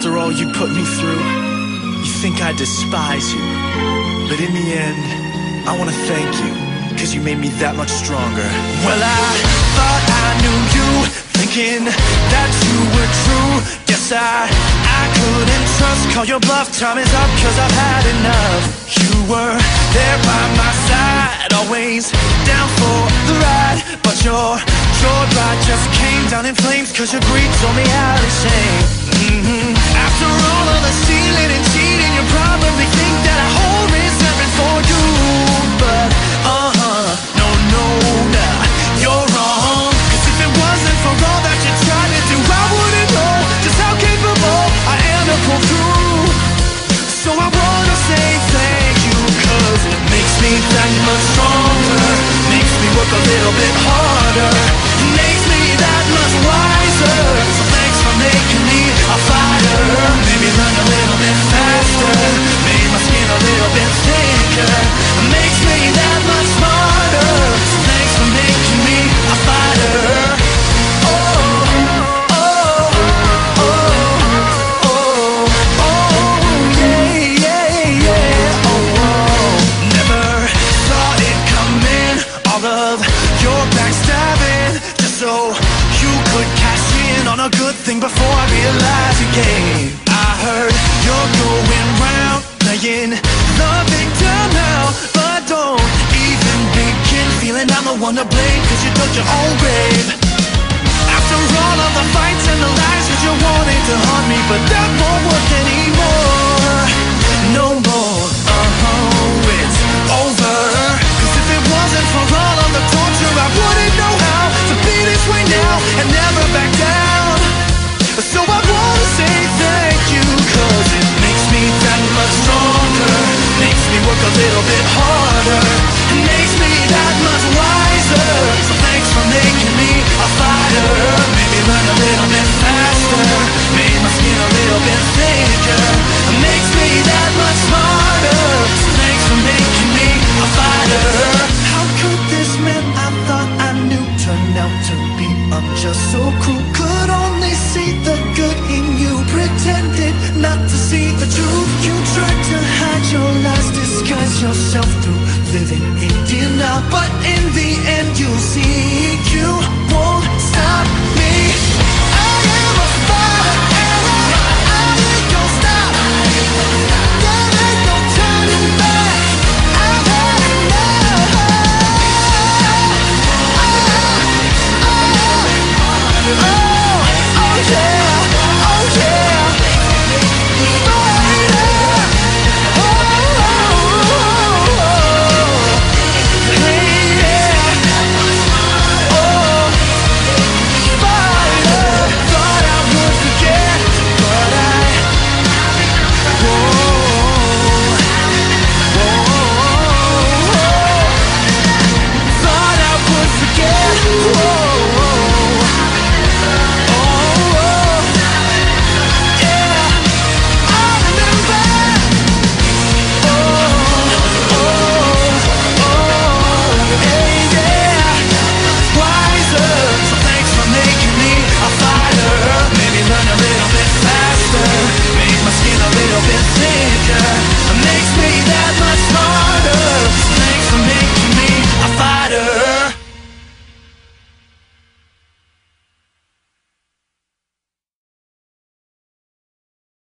After all you put me through, you think I despise you. But in the end, I wanna thank you, cause you made me that much stronger. Well, I thought I knew you, thinking that you were true. Guess I, I couldn't trust, call your bluff, time is up, cause I've had enough. You were there by my side, always down for the ride, but your joyride just came down in flames, cause your greed told me how to sing. Mhm. After little bit harder. Makes me that much wiser. So thanks for making playing the victim now, but don't even begin. Feeling I'm the one to blame 'cause you dug your own grave. After all of the fights and the lies that you wanted to haunt me But that won't work anymore little bit harder. It makes me that much wiser. So thanks for making me a fighter. Made me run a little bit faster. Made my skin a little bit thicker. It makes me that much smarter. So thanks for making me a fighter. How could this man I thought I knew Turn out to be unjust so cruel Could only see the good in you. Pretended not to see the truth. You tried to hide your lies Disguise yourself